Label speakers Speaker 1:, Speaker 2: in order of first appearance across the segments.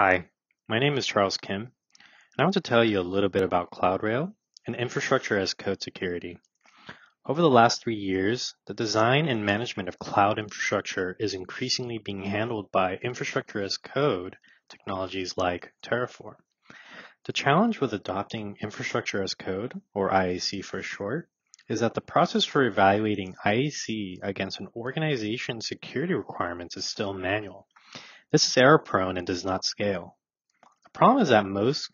Speaker 1: Hi, my name is Charles Kim, and I want to tell you a little bit about CloudRail and infrastructure as code security. Over the last three years, the design and management of cloud infrastructure is increasingly being handled by infrastructure as code technologies like Terraform. The challenge with adopting infrastructure as code, or IAC for short, is that the process for evaluating IAC against an organization's security requirements is still manual. This is error prone and does not scale. The problem is that most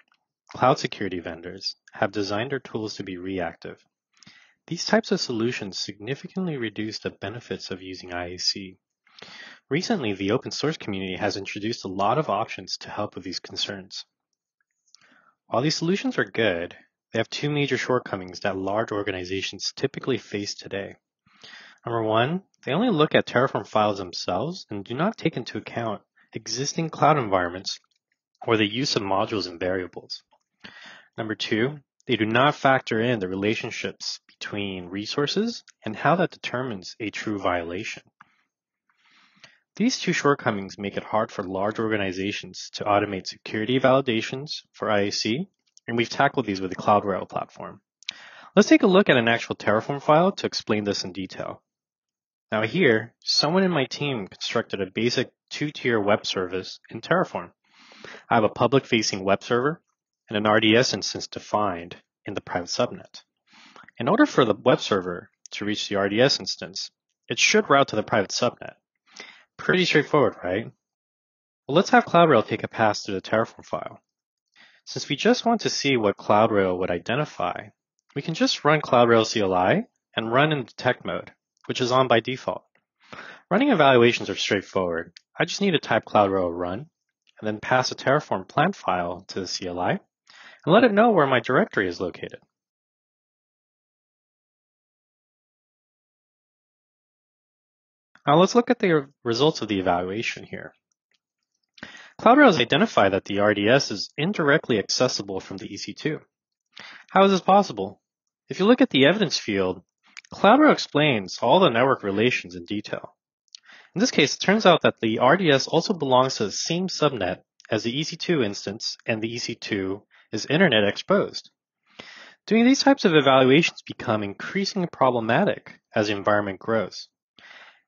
Speaker 1: cloud security vendors have designed their tools to be reactive. These types of solutions significantly reduce the benefits of using IAC. Recently, the open source community has introduced a lot of options to help with these concerns. While these solutions are good, they have two major shortcomings that large organizations typically face today. Number one, they only look at Terraform files themselves and do not take into account existing cloud environments, or the use of modules and variables. Number two, they do not factor in the relationships between resources and how that determines a true violation. These two shortcomings make it hard for large organizations to automate security validations for IAC, and we've tackled these with the CloudRail platform. Let's take a look at an actual Terraform file to explain this in detail. Now here, someone in my team constructed a basic two-tier web service in Terraform. I have a public-facing web server and an RDS instance defined in the private subnet. In order for the web server to reach the RDS instance, it should route to the private subnet. Pretty straightforward, right? Well, let's have CloudRail take a pass through the Terraform file. Since we just want to see what CloudRail would identify, we can just run CloudRail CLI and run in detect mode which is on by default. Running evaluations are straightforward. I just need to type CloudRail run and then pass a Terraform plan file to the CLI and let it know where my directory is located. Now let's look at the results of the evaluation here. CloudRail has identified that the RDS is indirectly accessible from the EC2. How is this possible? If you look at the evidence field, CloudRail explains all the network relations in detail. In this case, it turns out that the RDS also belongs to the same subnet as the EC2 instance, and the EC2 is internet exposed. Doing these types of evaluations become increasingly problematic as the environment grows.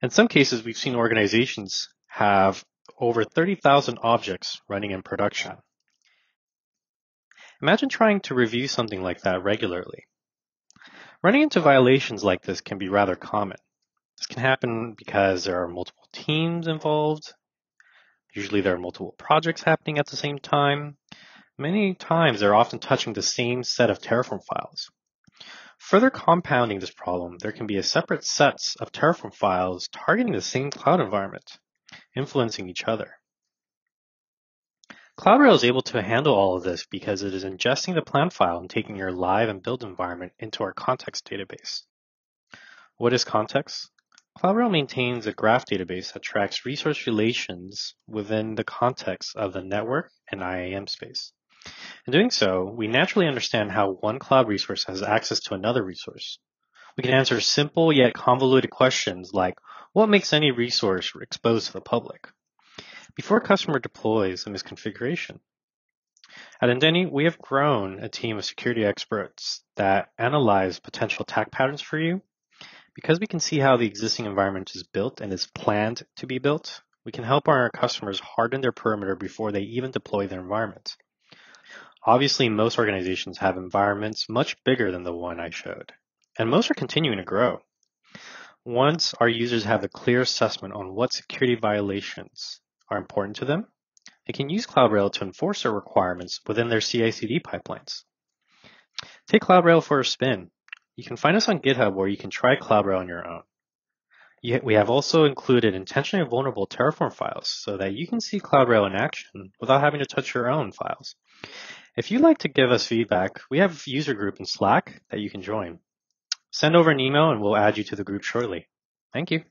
Speaker 1: In some cases, we've seen organizations have over 30,000 objects running in production. Imagine trying to review something like that regularly. Running into violations like this can be rather common. This can happen because there are multiple teams involved. Usually there are multiple projects happening at the same time. Many times they're often touching the same set of Terraform files. Further compounding this problem, there can be a separate sets of Terraform files targeting the same cloud environment, influencing each other. CloudRail is able to handle all of this because it is ingesting the plan file and taking your live and build environment into our context database. What is context? CloudRail maintains a graph database that tracks resource relations within the context of the network and IAM space. In doing so, we naturally understand how one cloud resource has access to another resource. We can answer simple yet convoluted questions like, what makes any resource exposed to the public? Before a customer deploys a misconfiguration. At Indeni, we have grown a team of security experts that analyze potential attack patterns for you. Because we can see how the existing environment is built and is planned to be built, we can help our customers harden their perimeter before they even deploy their environment. Obviously, most organizations have environments much bigger than the one I showed, and most are continuing to grow. Once our users have a clear assessment on what security violations are important to them, they can use CloudRail to enforce their requirements within their CI/CD pipelines. Take CloudRail for a spin. You can find us on GitHub where you can try CloudRail on your own. We have also included intentionally vulnerable Terraform files so that you can see CloudRail in action without having to touch your own files. If you'd like to give us feedback, we have a user group in Slack that you can join. Send over an email and we'll add you to the group shortly. Thank you.